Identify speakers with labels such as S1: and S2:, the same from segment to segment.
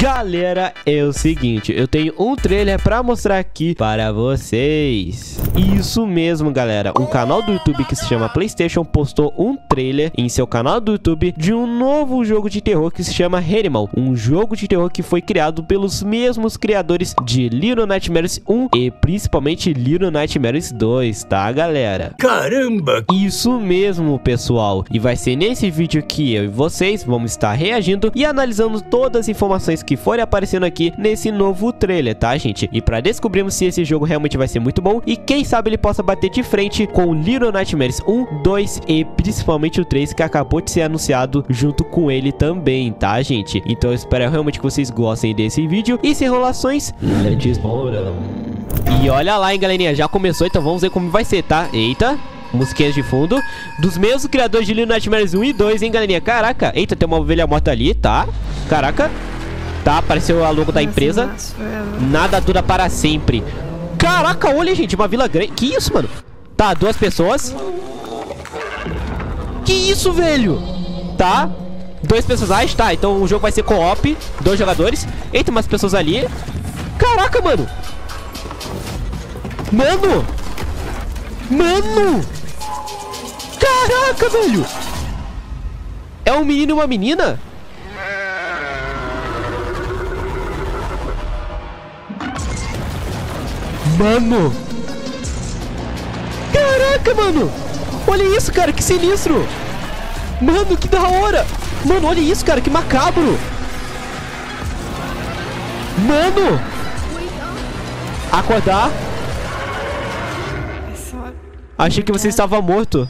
S1: Galera, é o seguinte, eu tenho um trailer pra mostrar aqui para vocês. Isso mesmo, galera. Um canal do YouTube que se chama PlayStation postou um trailer em seu canal do YouTube de um novo jogo de terror que se chama Hanimal. Um jogo de terror que foi criado pelos mesmos criadores de Little Nightmares 1 e principalmente Little Nightmares 2, tá, galera?
S2: Caramba!
S1: Isso mesmo, pessoal. E vai ser nesse vídeo que eu e vocês vamos estar reagindo e analisando todas as informações que forem aparecendo aqui nesse novo trailer, tá, gente? E para descobrirmos se esse jogo realmente vai ser muito bom e quem sabe ele possa bater de frente com Little Nightmares 1, 2 e principalmente o 3 que acabou de ser anunciado junto com ele também, tá, gente? Então eu espero realmente que vocês gostem desse vídeo e sem enrolações, let's! E olha lá, hein, galerinha, já começou, então vamos ver como vai ser, tá? Eita, musiquinhas de fundo Dos mesmos criadores de Little Nightmares 1 e 2, hein, galerinha Caraca, eita, tem uma ovelha morta ali, tá? Caraca Tá, apareceu a logo da empresa. Nada dura para sempre. Caraca, olha, gente, uma vila grande. Que isso, mano? Tá, duas pessoas. Que isso, velho? Tá Dois personagens, tá, então o jogo vai ser co-op Dois jogadores. Eita, umas pessoas ali. Caraca, mano. Mano. Mano. Caraca, velho. É um menino e uma menina? Mano Caraca, mano. Olha isso, cara, que sinistro. Mano, que da hora. Mano, olha isso, cara, que macabro. Mano. Acordar. Achei que você estava morto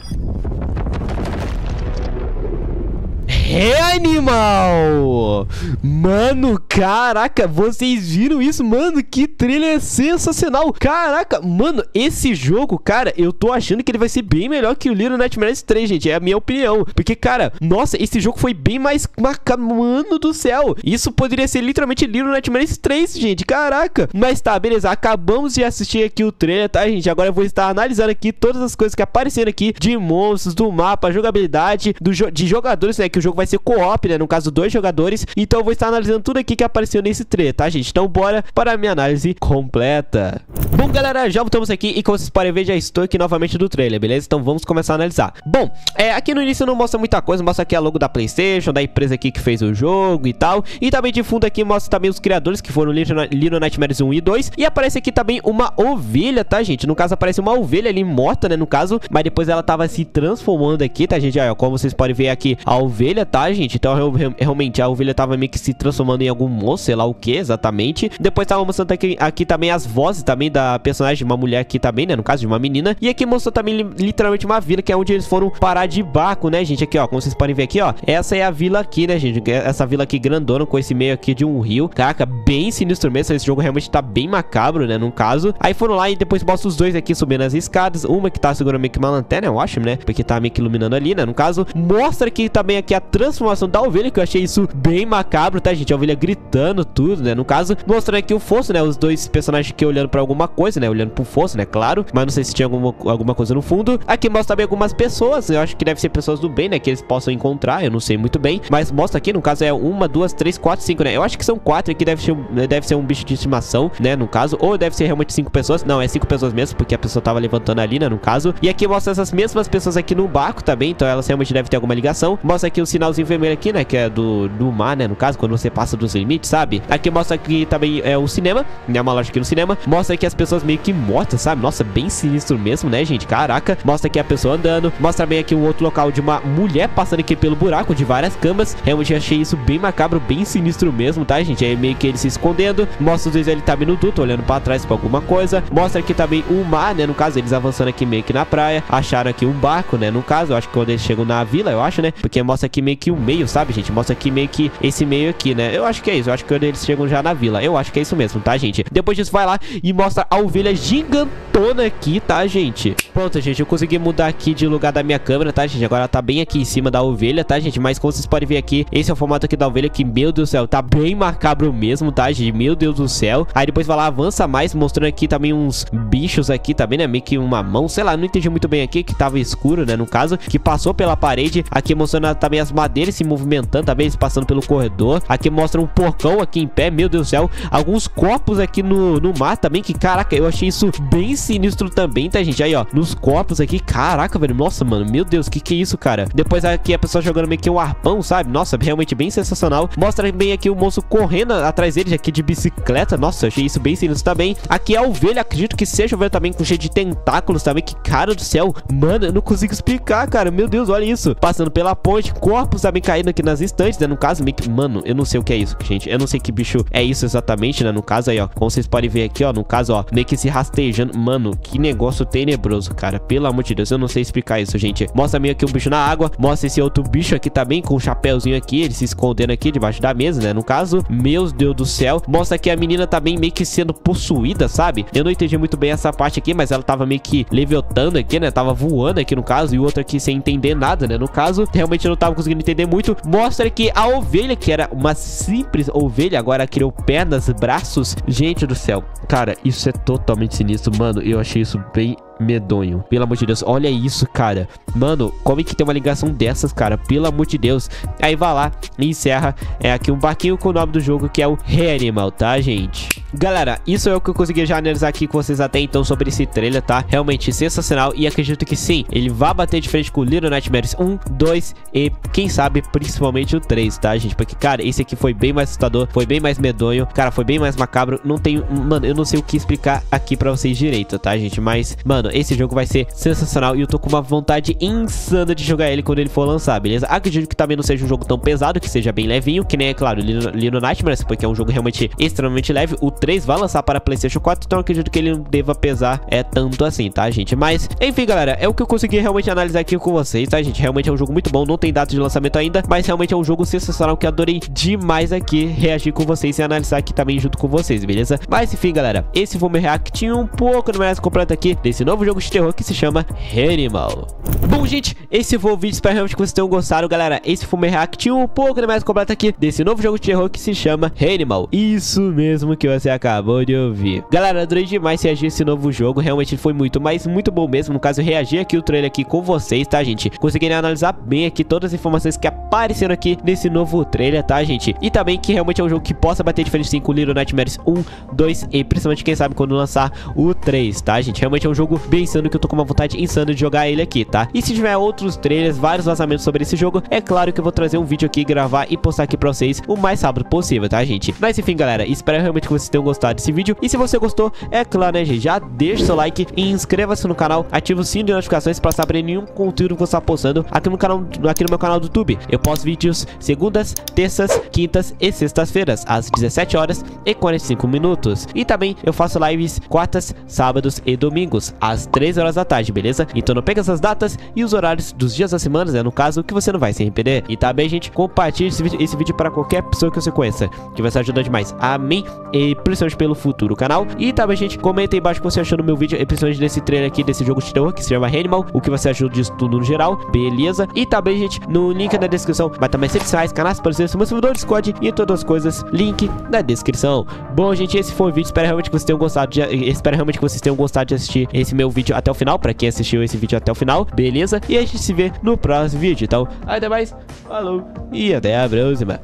S1: Reanimal! Mano, caraca, vocês viram isso? Mano, que trailer sensacional! Caraca, mano, esse jogo, cara, eu tô achando que ele vai ser bem melhor que o Little Nightmares 3, gente. É a minha opinião. Porque, cara, nossa, esse jogo foi bem mais macabro. Mano do céu! Isso poderia ser literalmente Little Nightmares 3, gente. Caraca! Mas tá, beleza. Acabamos de assistir aqui o trailer, tá, gente? Agora eu vou estar analisando aqui todas as coisas que apareceram aqui de monstros, do mapa, jogabilidade, do jo de jogadores, né? Que o jogo vai ser co-op, né? No caso, dois jogadores. Então eu vou estar analisando tudo aqui que apareceu nesse trailer, tá, gente? Então bora para a minha análise completa. Bom, galera, já voltamos aqui e como vocês podem ver, já estou aqui novamente do trailer, beleza? Então vamos começar a analisar. Bom, é, aqui no início não mostra muita coisa, mostra aqui a logo da Playstation, da empresa aqui que fez o jogo e tal. E também de fundo aqui mostra também os criadores que foram Little Nightmares 1 e 2. E aparece aqui também uma ovelha, tá, gente? No caso, aparece uma ovelha ali morta, né, no caso. Mas depois ela tava se transformando aqui, tá, gente? Olha, como vocês podem ver aqui, a ovelha, tá, gente? Então, realmente, a ovelha tava meio que se transformando em algum moço, sei lá o que exatamente. Depois tava mostrando aqui, aqui também as vozes também da personagem de uma mulher aqui também, né? No caso de uma menina. E aqui mostrou também literalmente uma vila, que é onde eles foram parar de barco, né, gente? Aqui, ó, como vocês podem ver aqui, ó. Essa é a vila aqui, né, gente? Essa vila aqui grandona, com esse meio aqui de um rio. Caraca, bem sinistro mesmo. Esse jogo realmente tá bem macabro, né, no caso. Aí foram lá e depois mostra os dois aqui subindo as escadas. Uma que tá segurando meio que uma lanterna, eu acho, né? Porque tá meio que iluminando ali, né, no caso. Mostra aqui também aqui a transformação da ovelha, que eu achei isso bem macabro, tá, gente? A ovelha gritando tudo, né? No caso, mostrando aqui o fosso, né? Os dois personagens aqui olhando pra alguma coisa, né? Olhando pro fosso, né? Claro. Mas não sei se tinha alguma, alguma coisa no fundo. Aqui mostra também algumas pessoas. Eu acho que deve ser pessoas do bem, né? Que eles possam encontrar. Eu não sei muito bem. Mas mostra aqui, no caso, é uma, duas, três, quatro, cinco, né? Eu acho que são quatro aqui. Deve ser, deve ser um bicho de estimação, né? No caso. Ou deve ser realmente cinco pessoas. Não, é cinco pessoas mesmo, porque a pessoa tava levantando ali, né? No caso. E aqui mostra essas mesmas pessoas aqui no barco também. Então elas realmente devem ter alguma ligação. Mostra aqui o sinalzinho vermelho aqui, né? Que é do, do mar, né? No caso, quando você passa dos limites, sabe? Aqui mostra aqui também é o cinema, né? Uma loja aqui no cinema. Mostra aqui as pessoas meio que mortas, sabe? Nossa, bem sinistro mesmo, né, gente? Caraca. Mostra aqui a pessoa andando. Mostra bem aqui um outro local de uma mulher passando aqui pelo buraco de várias camas. Realmente achei isso bem macabro, bem sinistro mesmo, tá, gente? Aí meio que ele se escondendo. Mostra os dois ele também no duto, olhando pra trás pra alguma coisa. Mostra aqui também o mar, né? No caso, eles avançando aqui meio que na praia. Acharam aqui um barco, né? No caso, eu acho que quando eles chegam na vila, eu acho, né? Porque mostra aqui meio que o meio, sabe, gente? Mostra aqui meio que esse meio aqui, né? Eu acho que é isso. Eu acho que quando eles chegam já na vila. Eu acho que é isso mesmo, tá, gente? Depois disso, vai lá e mostra a ovelha gigantona aqui, tá, gente? Pronto, gente, eu consegui mudar aqui de lugar da minha câmera, tá, gente? Agora ela tá bem aqui em cima da ovelha, tá, gente? Mas como vocês podem ver aqui, esse é o formato aqui da ovelha que, meu Deus do céu, tá bem macabro mesmo, tá, gente? Meu Deus do céu. Aí depois vai lá, avança mais, mostrando aqui também uns bichos aqui também, né? Meio que uma mão, sei lá, não entendi muito bem aqui, que tava escuro, né? No caso, que passou pela parede. Aqui mostrando também as dele se movimentando eles passando pelo corredor. Aqui mostra um porcão aqui em pé, meu Deus do céu. Alguns corpos aqui no, no mar também, que caraca, eu achei isso bem sinistro também, tá, gente? Aí, ó, nos corpos aqui, caraca, velho, nossa, mano, meu Deus, que que é isso, cara? Depois aqui a pessoa jogando meio que um arpão, sabe? Nossa, realmente bem sensacional. Mostra bem aqui o monstro correndo atrás dele, aqui de bicicleta. Nossa, achei isso bem sinistro também. Aqui é a ovelha, acredito que seja ovelha também, com cheio de tentáculos também. Que cara do céu. Mano, eu não consigo explicar, cara. Meu Deus, olha isso. Passando pela ponte, corpos também caindo aqui nas estantes, né? No caso, meio que... Mano, eu não sei o que é isso, gente. Eu não sei que bicho é isso exatamente, né? No caso aí, ó. Como vocês podem ver aqui, ó. No caso, ó. Meio que se rastejando. Mano, que negócio tenebroso, cara. Pelo amor de Deus, eu não sei explicar isso, gente. Mostra meio aqui um bicho na água. Mostra esse outro bicho aqui também, com um chapéuzinho aqui. Ele se escondendo aqui debaixo da mesa, né? No caso, meu Deus do céu. Mostra que a menina também meio que sendo possuída, sabe? Eu não entendi muito bem essa parte aqui, mas ela tava meio que levantando aqui, né? Tava voando aqui no caso. E o outro aqui sem entender nada, né? No caso, realmente eu não tava conseguindo entender muito. Mostra que a ovelha, que era uma simples ovelha, agora criou pernas, braços. Gente do céu. Cara, isso é totalmente sinistro, mano. Eu achei isso bem medonho. Pelo amor de Deus, olha isso, cara. Mano, como é que tem uma ligação dessas, cara? Pelo amor de Deus. Aí vai lá e encerra é aqui um barquinho com o nome do jogo, que é o Reanimal, tá, gente? Galera, isso é o que eu consegui já analisar aqui com vocês até então sobre esse trailer, tá? Realmente sensacional e acredito que sim, ele vai bater de frente com o Little Nightmares 1, 2 e quem sabe principalmente o 3, tá, gente? Porque, cara, esse aqui foi bem mais assustador, foi bem mais medonho, cara, foi bem mais macabro. Não tenho, mano, eu não sei o que explicar aqui pra vocês direito, tá, gente? Mas, mano, esse jogo vai ser sensacional e eu tô com uma vontade insana de jogar ele quando ele for lançar, beleza? Acredito que também não seja um jogo tão pesado, que seja bem levinho, que nem, é claro, Little Nightmares, porque é um jogo realmente extremamente leve. O 3 vai lançar para PlayStation 4, então acredito que ele não deva pesar é tanto assim, tá, gente? Mas, enfim, galera, é o que eu consegui realmente analisar aqui com vocês, tá, gente? Realmente é um jogo muito bom, não tem data de lançamento ainda, mas realmente é um jogo sensacional que adorei demais aqui reagir com vocês e analisar aqui também junto com vocês, beleza? Mas, enfim, galera, esse foi meu react um pouco mais completo aqui desse novo jogo de terror que se chama Hannibal. Bom, gente, esse foi o vídeo, espero realmente que vocês tenham gostado, galera. Esse foi meu react um pouco mais completo aqui desse novo jogo de terror que se chama Hannibal. Isso mesmo que você acabou de ouvir. Galera, adorei demais reagir esse novo jogo, realmente foi muito, mas muito bom mesmo. No caso, eu reagi aqui o trailer aqui com vocês, tá, gente? Consegui analisar bem aqui todas as informações que apareceram aqui nesse novo trailer, tá, gente? E também que realmente é um jogo que possa bater de frente sim com Little Nightmares 1, 2 e principalmente, quem sabe, quando lançar o 3, tá, gente? Realmente é um jogo bem insano que eu tô com uma vontade insana de jogar ele aqui, tá? E se tiver outros trailers, vários vazamentos sobre esse jogo, é claro que eu vou trazer um vídeo aqui, gravar e postar aqui pra vocês o mais rápido possível, tá, gente? Mas enfim, galera, espero realmente que vocês tenham gostado desse vídeo. E se você gostou, é claro, né, gente? Já deixa seu like e inscreva-se no canal, ative o sino de notificações pra saber nenhum conteúdo que você está postando aqui no canal, aqui no meu canal do YouTube. Eu posto vídeos segundas, terças, quintas e sextas-feiras, às 17 horas e 45 minutos. E também eu faço lives quartas, sábados e domingos, às 3 horas da tarde, beleza? Então não pega essas datas e os horários dos dias das semanas, né? No caso, que você não vai se arrepender. E também, gente, compartilhe esse vídeo, esse vídeo para qualquer pessoa que você conheça, que vai ser ajudando demais a mim e principalmente pelo futuro canal. E também, gente, comenta aí embaixo o que você achou do meu vídeo, principalmente desse trailer aqui, desse jogo de terror, que se chama Animal, o que você achou disso tudo no geral, beleza? E também, gente, no link na descrição vai mais redes sociais, canais vocês, meu servidor Discord e todas as coisas, link na descrição. Bom, gente, esse foi o vídeo, espero realmente que vocês tenham gostado de, espero realmente que vocês tenham gostado de assistir esse meu vídeo até o final, para quem assistiu esse vídeo até o final, beleza? E a gente se vê no próximo vídeo, então, até mais, falou e até a próxima.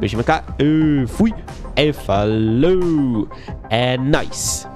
S1: Beijo pra cá, fui, e falou, é nóis.